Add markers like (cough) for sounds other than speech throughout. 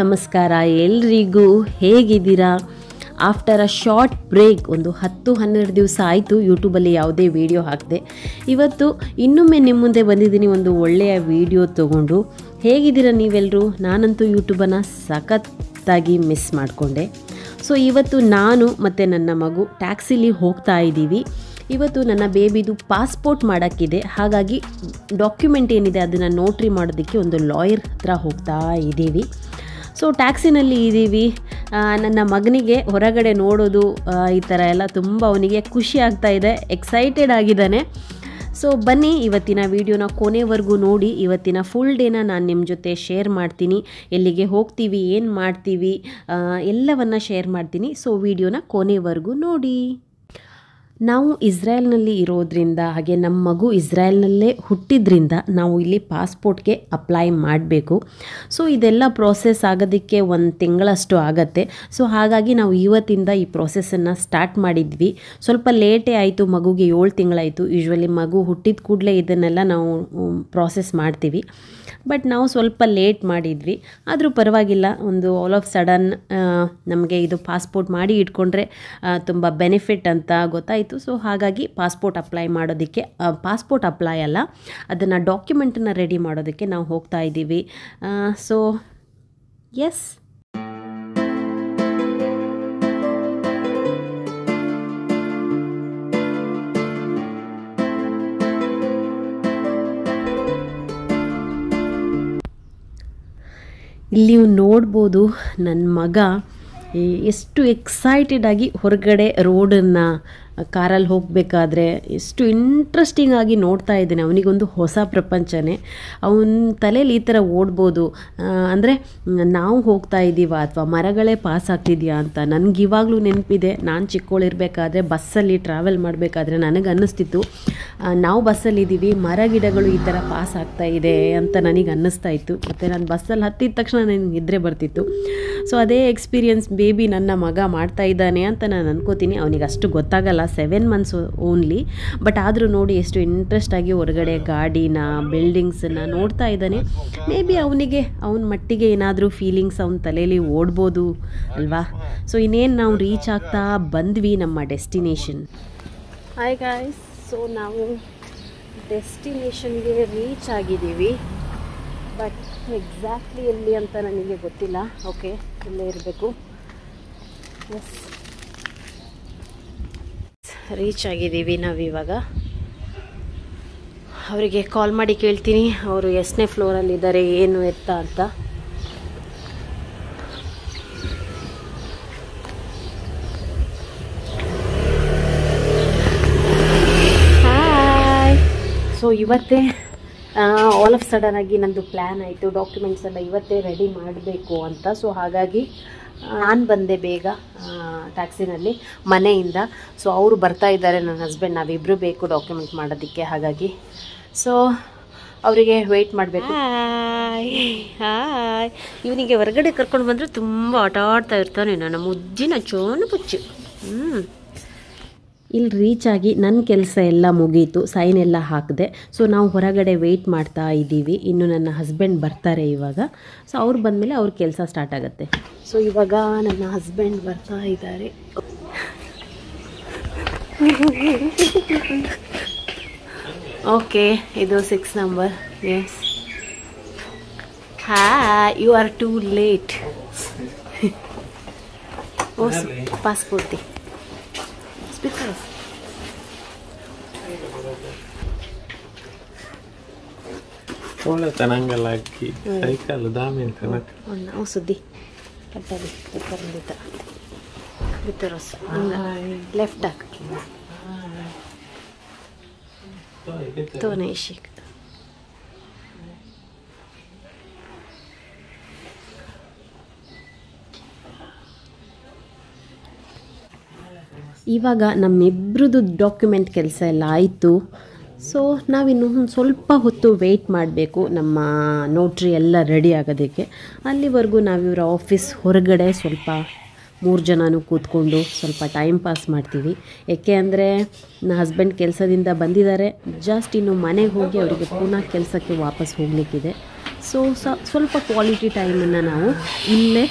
ನಮಸ್ಕಾರ, ಎಲ್ರಿಗೂ ಹೇಗಿದ್ದೀರಾ? ಆಫ್ಟರ್ ಅ ಶಾರ್ಟ್ ಬ್ರೇಕ್ ಒಂದು ಹತ್ತು ಹನ್ನೆರಡು ದಿವಸ ಆಯಿತು ಯೂಟ್ಯೂಬಲ್ಲಿ ಯಾವುದೇ ವೀಡಿಯೋ ಹಾಕಿದೆ. ಇವತ್ತು ಇನ್ನೊಮ್ಮೆ ನಿಮ್ಮ ಮುಂದೆ ಬಂದಿದ್ದೀನಿ ಒಂದು ಒಳ್ಳೆಯ ವಿಡಿಯೋ ತೊಗೊಂಡು. ಹೇಗಿದ್ದೀರಾ ನೀವೆಲ್ಲರೂ ನಾನಂತೂ ಯೂಟ್ಯೂಬನ್ನು ಸಖತ್ತಾಗಿ ಮಿಸ್ ಮಾಡಿಕೊಂಡೆ. ಸೊ ಇವತ್ತು ನಾನು ಮತ್ತು ನನ್ನ ಮಗು ಟ್ಯಾಕ್ಸಿಲಿ ಹೋಗ್ತಾ ಇದ್ದೀವಿ. ಇವತ್ತು ನನ್ನ ಬೇಬಿದು ಪಾಸ್ಪೋರ್ಟ್ ಮಾಡೋಕ್ಕಿದೆ. ಹಾಗಾಗಿ ಡಾಕ್ಯುಮೆಂಟ್ ಏನಿದೆ ಅದನ್ನು ನೋಟ್ರಿ ಮಾಡೋದಕ್ಕೆ ಒಂದು ಲಾಯರ್ ಹತ್ರ ಹೋಗ್ತಾ ಇದ್ದೀವಿ. ಸೊ ಟ್ಯಾಕ್ಸಿನಲ್ಲಿ ಇದ್ದೀವಿ. ನನ್ನ ಮಗನಿಗೆ ಹೊರಗಡೆ ನೋಡೋದು ಈ ಥರ ಎಲ್ಲ ತುಂಬ ಅವನಿಗೆ ಖುಷಿ ಆಗ್ತಾ ಇದೆ ಎಕ್ಸೈಟೆಡ್ ಆಗಿದ್ದಾನೆ. ಸೊ ಬನ್ನಿ ಇವತ್ತಿನ ವಿಡಿಯೋನ ಕೊನೆವರೆಗೂ ನೋಡಿ, ಇವತ್ತಿನ ಫುಲ್ ಡೇನ ನಾನು ನಿಮ್ಮ ಜೊತೆ ಶೇರ್ ಮಾಡ್ತೀನಿ. ಎಲ್ಲಿಗೆ ಹೋಗ್ತೀವಿ, ಏನು ಮಾಡ್ತೀವಿ ಎಲ್ಲವನ್ನು ಶೇರ್ ಮಾಡ್ತೀನಿ. ಸೊ ವಿಡಿಯೋನ ಕೊನೆವರೆಗೂ ನೋಡಿ. ನಾವು ಇಸ್ರೇಲ್ನಲ್ಲಿ ಇರೋದ್ರಿಂದ, ಹಾಗೆ ನಮ್ಮ ಮಗು ಇಸ್ರೇಲ್ನಲ್ಲೇ ಹುಟ್ಟಿದ್ರಿಂದ ನಾವು ಇಲ್ಲಿ ಪಾಸ್ಪೋರ್ಟ್ಗೆ ಅಪ್ಲೈ ಮಾಡಬೇಕು. ಸೊ ಇದೆಲ್ಲ ಪ್ರೋಸೆಸ್ ಆಗೋದಕ್ಕೆ ಒಂದು ತಿಂಗಳಷ್ಟು ಆಗತ್ತೆ. ಸೊ ಹಾಗಾಗಿ ನಾವು ಇವತ್ತಿಂದ ಈ ಪ್ರೋಸೆಸ್ಸನ್ನು ಸ್ಟಾರ್ಟ್ ಮಾಡಿದ್ವಿ. ಸ್ವಲ್ಪ ಲೇಟೇ ಆಯಿತು, ಮಗುಗೆ ಏಳು ತಿಂಗಳಾಯಿತು. ಯೂಶ್ವಲಿ ಮಗು ಹುಟ್ಟಿದ ಕೂಡಲೇ ಇದನ್ನೆಲ್ಲ ನಾವು ಪ್ರೋಸೆಸ್ ಮಾಡ್ತೀವಿ. ಬಟ್ ನಾವು ಸ್ವಲ್ಪ ಲೇಟ್ ಮಾಡಿದ್ವಿ. ಆದರೂ ಪರವಾಗಿಲ್ಲ, ಒಂದು ಆಲ್ ಆಫ್ ಸಡನ್ ನಮಗೆ ಇದು ಪಾಸ್ಪೋರ್ಟ್ ಮಾಡಿ ಇಟ್ಕೊಂಡ್ರೆ ತುಂಬ ಬೆನಿಫಿಟ್ ಅಂತ ಗೊತ್ತಾಯಿತು. ಸೊ ಹಾಗಾಗಿ ಪಾಸ್ಪೋರ್ಟ್ ಅಪ್ಲೈ ಮಾಡೋದಕ್ಕೆ ಪಾಸ್ಪೋರ್ಟ್ ಅಪ್ಲೈ ಅಲ್ಲ, ಅದನ್ನು ಡಾಕ್ಯುಮೆಂಟನ್ನು ರೆಡಿ ಮಾಡೋದಕ್ಕೆ ನಾವು ಹೋಗ್ತಾ ಇದ್ದೀವಿ. ಸೊ ಎಸ್ ಇಲ್ಲಿ ನೋಡ್ಬೋದು ನನ್ನ ಮಗ ಎಷ್ಟು ಎಕ್ಸೈಟೆಡ್ ಆಗಿ ಹೊರಗಡೆ ರೋಡನ್ನು ಕಾರಲ್ಲಿ ಹೋಗಬೇಕಾದ್ರೆ ಎಷ್ಟು ಇಂಟ್ರೆಸ್ಟಿಂಗ್ ಆಗಿ ನೋಡ್ತಾ ಇದ್ದೇನೆ. ಅವನಿಗೊಂದು ಹೊಸ ಪ್ರಪಂಚನೇ. ಅವನ ತಲೆಯಲ್ಲಿ ಈ ಥರ ಓಡ್ಬೋದು. ಅಂದರೆ ನಾವು ಹೋಗ್ತಾ ಇದ್ದೀವ ಅಥವಾ ಮರಗಳೇ ಪಾಸ್ ಆಗ್ತಿದೆಯಾ ಅಂತ ನನಗೆ ಇವಾಗಲೂ ನೆನಪಿದೆ. ನಾನು ಚಿಕ್ಕವಳಿರ್ಬೇಕಾದ್ರೆ ಬಸ್ಸಲ್ಲಿ ಟ್ರಾವೆಲ್ ಮಾಡಬೇಕಾದ್ರೆ ನನಗೆ ಅನ್ನಿಸ್ತಿತ್ತು. ನಾವು ಬಸ್ಸಲ್ಲಿದ್ದೀವಿ ಮರ ಗಿಡಗಳು ಈ ಥರ ಪಾಸ್ ಆಗ್ತಾ ಇದೆ ಅಂತ ನನಗೆ ಅನ್ನಿಸ್ತಾ ಇತ್ತು. ಮತ್ತು ನಾನು ಬಸ್ಸಲ್ಲಿ ಹತ್ತಿದ ತಕ್ಷಣ ನನಗೆ ನಿದ್ರೆ ಬರ್ತಿತ್ತು. ಸೊ ಅದೇ ಎಕ್ಸ್ಪೀರಿಯನ್ಸ್ ಬೇಬಿ ನನ್ನ ಮಗ ಮಾಡ್ತಾ ಇದ್ದಾನೆ ಅಂತ ನಾನು ಅನ್ಕೋತೀನಿ. ಅವನಿಗೆ ಅಷ್ಟು ಗೊತ್ತಾಗಲ್ಲ. ಸೆವೆನ್ ಮಂತ್ಸ್ ಓನ್ಲಿ ಬಟ್ ಆದರೂ ನೋಡಿ ಎಷ್ಟು ಇಂಟ್ರೆಸ್ಟ್ ಆಗಿ ಹೊರಗಡೆ ಗಾಡಿನ ಬಿಲ್ಡಿಂಗ್ಸನ್ನು ನೋಡ್ತಾ ಇದ್ದಾನೆ. ಮೇ ಬಿ ಅವನಿಗೆ, ಅವನ ಮಟ್ಟಿಗೆ ಏನಾದರೂ ಫೀಲಿಂಗ್ಸ್ ಅವನ ತಲೆಯಲ್ಲಿ ಓಡ್ಬೋದು ಅಲ್ವಾ? ಸೊ ಇನ್ನೇನು ನಾವು ರೀಚ್ ಆಗ್ತಾ ಬಂದ್ವಿ ನಮ್ಮ ಡೆಸ್ಟಿನೇಷನ್ ಹಾಯ್ ಗಾಯ್ಸ್ ಸೊ ನಾವು ಡೆಸ್ಟಿನೇಷನ್ಗೆ ರೀಚ್ ಆಗಿದ್ದೀವಿ. ಬಟ್ ಎಕ್ಸಾಕ್ಟ್ಲಿ ಎಲ್ಲಿ ಅಂತ ನನಗೆ ಗೊತ್ತಿಲ್ಲ. ಓಕೆ ಇಲ್ಲೇ ಇರಬೇಕು. ಎಸ್ ರೀಚ್ ಆಗಿದ್ದೀವಿ ನಾವಿವಾಗ. ಅವರಿಗೆ ಕಾಲ್ ಮಾಡಿ ಕೇಳ್ತೀನಿ. ಅವರು ಎಷ್ಟನೇ ಫ್ಲೋರಲ್ಲಿದ್ದಾರೆ ಏನು ಎತ್ತ ಅಂತ. ಸೊ ಇವತ್ತೇ ಆಲ್ ಆಫ್ ಸಡನ್ ಆಗಿ ನಂದು ಪ್ಲ್ಯಾನ್ ಆಯಿತು ಡಾಕ್ಯುಮೆಂಟ್ಸ್ ಎಲ್ಲ ಇವತ್ತೇ ರೆಡಿ ಮಾಡಬೇಕು ಅಂತ. ಸೊ ಹಾಗಾಗಿ ನಾನು ಬಂದೆ ಬೇಗ ಟ್ಯಾಕ್ಸಿನಲ್ಲಿ ಮನೆಯಿಂದ. ಸೊ ಅವರು ಬರ್ತಾ ಇದ್ದಾರೆ, ನನ್ನ ಹಸ್ಬೆಂಡ್ ನಾವಿಬ್ಬರು ಬೇಕು ಡಾಕ್ಯುಮೆಂಟ್ ಮಾಡೋದಕ್ಕೆ. ಹಾಗಾಗಿ ಸೊ ಅವರಿಗೆ ವೆಯ್ಟ್ ಮಾಡಬೇಕು. ಹಾಯ್ ಹಾಯ್ ಇವನಿಗೆ ಹೊರಗಡೆ ಕರ್ಕೊಂಡು ಬಂದರೆ ತುಂಬ ಆಟ ಆಡ್ತಾ ಇರ್ತಾನೆ, ನನ್ನ ಮುದ್ದಿನ ಚೋನು ಪುಚ್ಚು ಹ್ಞೂ ಇಲ್ಲಿ ರೀಚ್ ಆಗಿ ನನ್ನ ಕೆಲಸ ಎಲ್ಲ ಮುಗೀತು ಸೈನ್ ಎಲ್ಲ ಹಾಕಿದೆ. ಸೊ ನಾವು ಹೊರಗಡೆ ವೆಯ್ಟ್ ಮಾಡ್ತಾ ಇದ್ದೀವಿ. ಇನ್ನು ನನ್ನ ಹಸ್ಬೆಂಡ್ ಬರ್ತಾರೆ ಇವಾಗ. ಸೊ ಅವ್ರು ಬಂದಮೇಲೆ ಅವ್ರ ಕೆಲಸ ಸ್ಟಾರ್ಟ್ ಆಗುತ್ತೆ. ಸೊ ಇವಾಗ ನನ್ನ ಹಸ್ಬೆಂಡ್ ಬರ್ತಾ ಇದ್ದಾರೆ. ಓಕೆ ಇದು ಸಿಕ್ಸ್ ನಂಬರ್ ಎಸ್ ಹಾ ಯು ಆರ್ ಟೂ ಲೇಟ್ ಓ ಪಾಸ್ಪೋರ್ಟ್ ಸ್ಪೀಕರ್ ಒಳ್ಳೆ ತನಂಗಲ್ಲ ಅಕ್ಕಿ. ಸೈಕಲ್ ದಾಮಿ tanak. ನಾವು ಸುದ್ದಿ ಕಟ್ಟಲಿ ಬಿತ್ತ. ಬಿತ್ತರೋಸ್ ಲೆಫ್ಟ್ ಹಾಕಿ. ತೋನೆ ಇಶಿಕ್ ಇವಾಗ ನಮ್ಮಿಬ್ರದ್ದು ಡಾಕ್ಯುಮೆಂಟ್ ಕೆಲಸ ಎಲ್ಲ ಆಯಿತು. ಸೊ ನಾವಿನ್ನು ಒಂದು ಸ್ವಲ್ಪ ಹೊತ್ತು ವೆಯ್ಟ್ ಮಾಡಬೇಕು ನಮ್ಮ ನೋಟ್ರಿ ಎಲ್ಲ ರೆಡಿ ಆಗೋದಕ್ಕೆ. ಅಲ್ಲಿವರೆಗೂ ನಾವಿವರ ಆಫೀಸ್ ಹೊರಗಡೆ ಸ್ವಲ್ಪ ಮೂರು ಜನನೂ ಕೂತ್ಕೊಂಡು ಸ್ವಲ್ಪ ಟೈಮ್ ಪಾಸ್ ಮಾಡ್ತೀವಿ. ಏಕೆ ಅಂದರೆ, ನನ್ನ ಹಸ್ಬೆಂಡ್ ಕೆಲಸದಿಂದ ಬಂದಿದ್ದಾರೆ. ಜಸ್ಟ್ ಇನ್ನು ಮನೆಗೆ ಹೋಗಿ ಅವರಿಗೆ ಪುನಃ ಕೆಲಸಕ್ಕೆ ವಾಪಸ್ ಹೋಗಲಿಕ್ಕಿದೆ. ಸೊ, ಸ್ವಲ್ಪ ಕ್ವಾಲಿಟಿ ಟೈಮನ್ನು ನಾವು ಇಲ್ಲೇ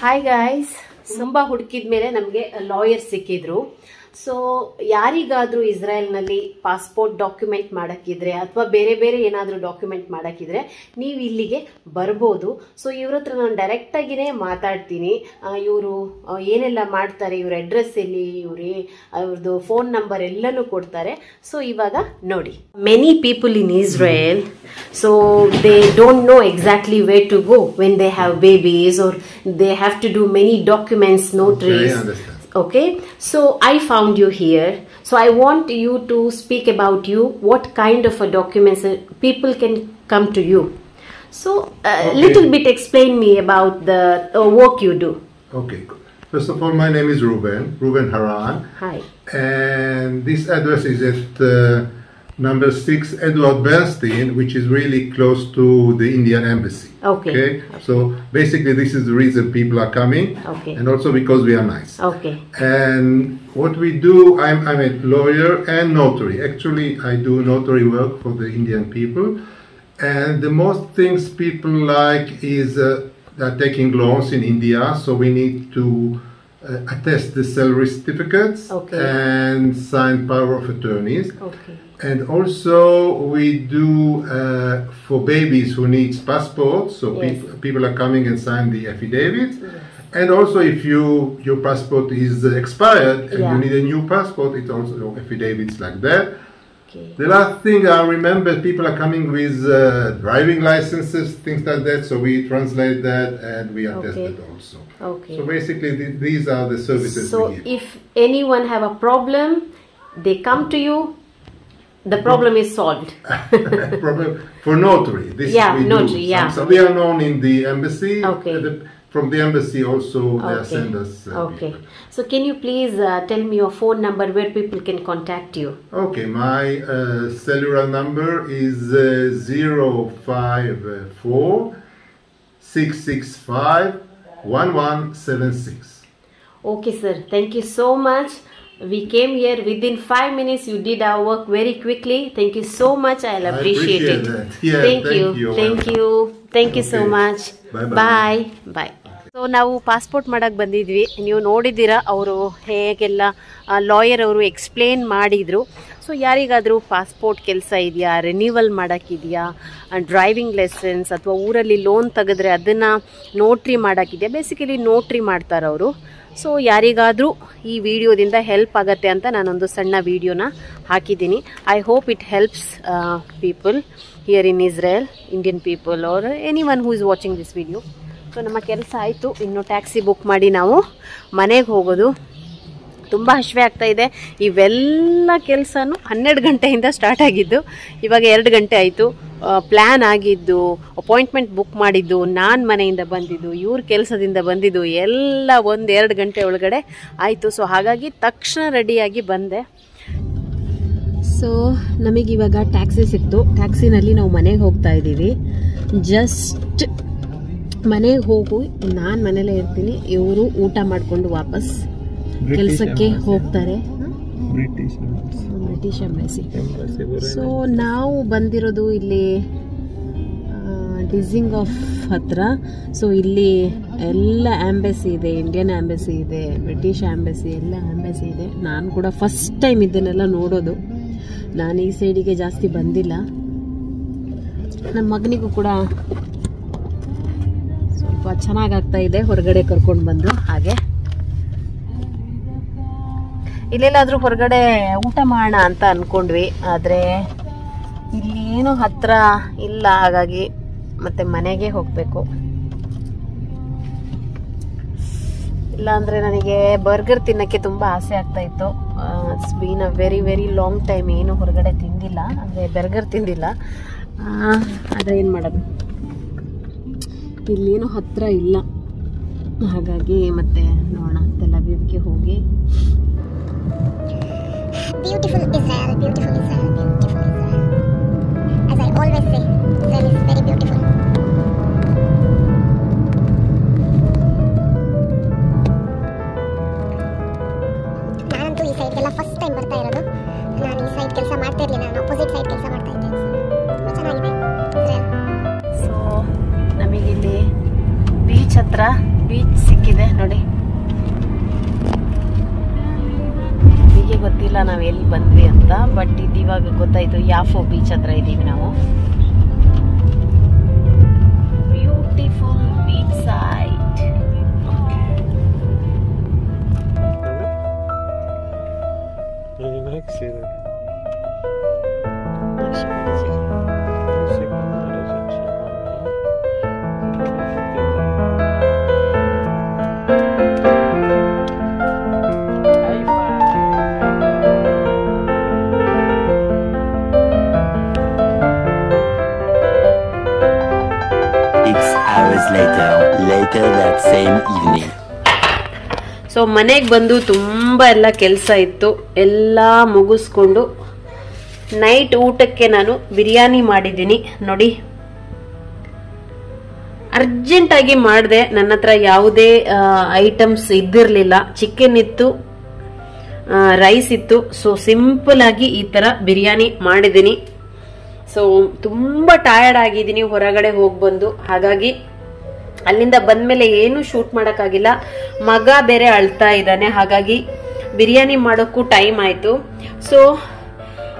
ಹಾಯ್ ಗಾಯ್ಸ್ ತುಂಬಾ ಹುಡುಕಿದ ಮೇಲೆ ನಮಗೆ ಲಾಯರ್ ಸಿಕ್ಕಿದ್ರು. ಸೊ ಯಾರಿಗಾದ್ರೂ ಇಸ್ರಾಯೇಲ್ನಲ್ಲಿ ಪಾಸ್ಪೋರ್ಟ್ ಡಾಕ್ಯುಮೆಂಟ್ ಮಾಡೋಕ್ಕಿದ್ರೆ ಅಥವಾ ಬೇರೆ ಬೇರೆ ಏನಾದರೂ ಡಾಕ್ಯುಮೆಂಟ್ ಮಾಡೋಕ್ಕಿದ್ರೆ ನೀವು ಇಲ್ಲಿಗೆ ಬರ್ಬೋದು. ಸೊ ಇವ್ರ ಹತ್ರ ನಾನು ಡೈರೆಕ್ಟಾಗಿನೇ ಮಾತಾಡ್ತೀನಿ. ಇವರು ಏನೆಲ್ಲ ಮಾಡ್ತಾರೆ ಇವ್ರ ಅಡ್ರೆಸ್ ಎಲ್ಲಿ ಇವ್ರಿ ಅವ್ರದ್ದು ಫೋನ್ ನಂಬರ್ ಎಲ್ಲನೂ ಕೊಡ್ತಾರೆ. ಸೊ ಇವಾಗ ನೋಡಿ. Many people in Israel so they don't know exactly way to go when they have babies or they have to do many documents, notaries. Okay, so I found you here. So I want you to speak about you. What kind of a documents uh, people can come to you. So a Okay. little bit explain me about the uh, work you do. Okay. First of all, my name is Ruben, Ruben Haran, Hi. and this address is at uh, number six Edward Bernstein, which is really close to the Indian embassy. Okay. Okay. So basically, this is the reason people are coming, Okay. and also because we are nice. Okay. And what we do, I'm, I'm a lawyer and notary. Actually, I do notary work for the Indian people. And the most things people like is uh, they're taking loans in India, so we need to uh, attest the salary certificates Okay. and sign power of attorneys. Okay. And also we do uh, for babies who needs passports. So Yes. peop- people are coming and sign the affidavits. And also if you your passport is expired and Yeah. you need a new passport, it's also affidavits like that. Okay. The last thing I remember, people are coming with uh, driving licenses, things like that. So we translate that and we attest Okay. it also. Okay. So basically, th- these are the services So if anyone have a problem, they come to you. The problem is solved. (laughs) problem for notary. This Yeah, we notary, do. yeah. So we are known in the embassy. Okay. Uh, the- from the embassy also they Okay. send us. uh, Okay. people. So can you please uh, tell me your phone number where people can contact you? Okay, my uh, cellular number is uh, 054 665 1176. Okay, sir. Thank you so much. We came here within five minutes. You did our work very quickly. Thank you so much. I'll I appreciate, appreciate it. Yeah, thank, thank you. you. Thank you. Thank you so much. Bye-bye. Bye bye so ನಾವು passport ಮಾಡೋಕ್ಕೆ ಬಂದಿದ್ವಿ ನೀವು ನೋಡಿದ್ದೀರಾ ಅವರು ಹೇಗೆಲ್ಲ lawyer ಅವರು explain ಮಾಡಿದರು so ಯಾರಿಗಾದರೂ ಪಾಸ್ಪೋರ್ಟ್ ಕೆಲಸ ಇದೆಯಾ ರಿನ್ಯೂವಲ್ ಮಾಡೋಕ್ಕಿದೆಯಾ ಡ್ರೈವಿಂಗ್ ಲೈಸೆನ್ಸ್ ಅಥವಾ ಊರಲ್ಲಿ ಲೋನ್ ತೆಗೆದ್ರೆ ಅದನ್ನು ನೋಟ್ರಿ ಮಾಡೋಕ್ಕಿದೆಯಾ ಬೇಸಿಕಲಿ ನೋಟ್ರಿ ಮಾಡ್ತಾರೆ ಅವರು ಸೊ ಯಾರಿಗಾದರೂ ಈ ವಿಡಿಯೋದಿಂದ ಹೆಲ್ಪ್ ಆಗತ್ತೆ ಅಂತ ನಾನೊಂದು ಸಣ್ಣ ವಿಡಿಯೋನ ಹಾಕಿದ್ದೀನಿ. I hope it helps people here in Israel Indian people are anyone who is watching this video so ನಮ್ಮ ಕೆಲಸ ಆಯಿತು. ಇನ್ನು ಟ್ಯಾಕ್ಸಿ ಬುಕ್ ಮಾಡಿ ನಾವು ಮನೆಗೆ ಹೋಗೋದು. ತುಂಬ ಹಶ್ವೆ ಆಗ್ತಾ ಇದೆ. ಇವೆಲ್ಲ ಕೆಲಸನೂ ಹನ್ನೆರಡು ಗಂಟೆಯಿಂದ ಸ್ಟಾರ್ಟ್ ಆಗಿದ್ದು. ಇವಾಗ ಎರಡು ಗಂಟೆ ಆಯಿತು. ಪ್ಲ್ಯಾನ್ ಆಗಿದ್ದು ಅಪಾಯಿಂಟ್ಮೆಂಟ್ ಬುಕ್ ಮಾಡಿದ್ದು ನಾನು ಮನೆಯಿಂದ ಬಂದಿದ್ದು ಇವ್ರ ಕೆಲಸದಿಂದ ಬಂದಿದ್ದು ಎಲ್ಲ ಒಂದು ಎರಡು ಗಂಟೆ ಒಳಗಡೆ ಆಯಿತು. ಸೊ ಹಾಗಾಗಿ ತಕ್ಷಣ ರೆಡಿಯಾಗಿ ಬಂದೆ. ಸೊ ನಮಗಿವಾಗ ಟ್ಯಾಕ್ಸಿ ಸಿಕ್ತು. ಟ್ಯಾಕ್ಸಿನಲ್ಲಿ ನಾವು ಮನೆಗೆ ಹೋಗ್ತಾ ಇದ್ದೀವಿ. ಜಸ್ಟ್ ಮನೆಗೆ ಹೋಗು ನಾನು ಮನೇಲೇ ಇರ್ತೀನಿ. ಇವರು ಊಟ ಮಾಡಿಕೊಂಡು ವಾಪಸ್ ಕೆಲಸಕ್ಕೆ ಹೋಗ್ತಾರೆ. ಬ್ರಿಟಿಷ್ ಎಂಬಸಿ ಸೊ ನಾವು ಬಂದಿರೋದು ಇಲ್ಲಿ ಡಿಸಿಂಗ್ ಆಫ್ ಹತ್ರ. ಸೊ ಇಲ್ಲಿ ಎಲ್ಲ ಆಂಬೆಸಿ ಇದೆ ಇಂಡಿಯನ್ ಆಂಬೆಸಿ ಇದೆ ಬ್ರಿಟಿಷ್ ಆಂಬೆಸಿ ಎಲ್ಲ ಆಂಬೆಸಿ ಇದೆ. ನಾನು ಕೂಡ ಫಸ್ಟ್ ಟೈಮ್ ಇದನ್ನೆಲ್ಲ ನೋಡೋದು. ನಾನು ಈ ಸೈಡಿಗೆ ಜಾಸ್ತಿ ಬಂದಿಲ್ಲ. ನಮ್ಮ ಮಗನಿಗೂ ಕೂಡ ಸ್ವಲ್ಪ ಚೆನ್ನಾಗಾಗ್ತಾ ಇದೆ. ಹೊರಗಡೆ ಕರ್ಕೊಂಡು ಬಂದು ಹಾಗೆ ಇಲ್ಲೆಲ್ಲಾದ್ರೂ ಹೊರಗಡೆ ಊಟ ಮಾಡೋಣ ಅಂತ ಅನ್ಕೊಂಡ್ವಿ, ಆದರೆ ಇಲ್ಲೇನು ಹತ್ತಿರ ಇಲ್ಲ, ಹಾಗಾಗಿ ಮತ್ತೆ ಮನೆಗೆ ಹೋಗಬೇಕು. ಇಲ್ಲ ಅಂದರೆ ನನಗೆ ಬರ್ಗರ್ ತಿನ್ನಕ್ಕೆ ತುಂಬ ಆಸೆ ಆಗ್ತಾ ಇತ್ತು. It's been a very very long time ಏನು ಹೊರಗಡೆ ತಿಂದಿಲ್ಲ, ಅಂದರೆ ಬರ್ಗರ್ ತಿಂದಿಲ್ಲ. ಆದರೆ ಏನು ಮಾಡೋದು? ಇಲ್ಲೇನು ಹತ್ರ ಇಲ್ಲ. ಹಾಗಾಗಿ ಮತ್ತೆ ನೋಡೋಣ ತೆಲವೀವ್ಗೆ ಹೋಗಿ Beautiful Israel, beautiful Israel, beautiful Israel. As I always say, ಅಂತ ಬಟ್ ಇದು ಗೊತ್ತಾಯ್ತು ಯಾಫೋ ಬೀಚ್ ಹತ್ರ ಇದ್ದೀವಿ ನಾವು. Beautiful beach site Six Later that same evening. So ಮನೆಗೆ ಬಂದು ತುಂಬ ಎಲ್ಲ ಕೆಲಸ ಇತ್ತು. ಎಲ್ಲ ಮುಗಿಸ್ಕೊಂಡು ನೈಟ್ ಊಟಕ್ಕೆ ನಾನು ಬಿರಿಯಾನಿ ಮಾಡಿದ್ದೀನಿ. ನೋಡಿ. ಅರ್ಜೆಂಟಾಗಿ ಮಾಡಿದೆ. ನನ್ನ ಹತ್ರ ಯಾವುದೇ ಐಟಮ್ಸ್ ಇದ್ದಿರಲಿಲ್ಲ. ಚಿಕನ್ ಇತ್ತು ರೈಸ್ ಇತ್ತು. ಸೊ ಸಿಂಪಲ್ ಆಗಿ ಈ ತರ ಬಿರಿಯಾನಿ ಮಾಡಿದ್ದೀನಿ. ಸೊ ತುಂಬ ಟಯರ್ಡ್ ಆಗಿದ್ದೀನಿ. ಹೊರಗಡೆ ಹೋಗಿ ಬಂದು. ಹಾಗಾಗಿ ಅಲ್ಲಿಂದ ಬಂದ ಮೇಲೆ ಏನು ಶೂಟ್ ಮಾಡೋಕ್ಕಾಗಿಲ್ಲ. ಮಗ ಬೇರೆ ಅಳ್ತಾ ಇದ್ದಾನೆ. ಹಾಗಾಗಿ ಬಿರಿಯಾನಿ ಮಾಡೋಕ್ಕೂ ಟೈಮ್ ಆಯಿತು. ಸೊ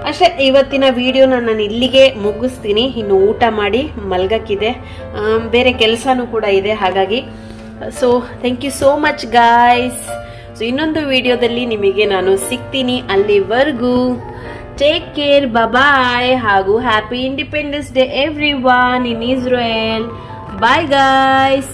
ಅಷ್ಟೇ, ಇವತ್ತಿನ ವಿಡಿಯೋನ ನಾನು ಇಲ್ಲಿಗೆ ಮುಗಿಸ್ತೀನಿ. ಇನ್ನು ಊಟ ಮಾಡಿ ಮಲ್ಗಕ್ಕಿದೆ. ಬೇರೆ ಕೆಲಸನೂ ಕೂಡ ಇದೆ. ಹಾಗಾಗಿ so thank you so much guys so ಇನ್ನೊಂದು ವಿಡಿಯೋದಲ್ಲಿ ನಿಮಗೆ ನಾನು ಸಿಗ್ತೀನಿ ಅಲ್ಲಿವರೆಗೂ. ಟೇಕ್ ಕೇರ್ ಬಬಾಯ್ ಹಾಗೂ happy independence day every in Israel bye guys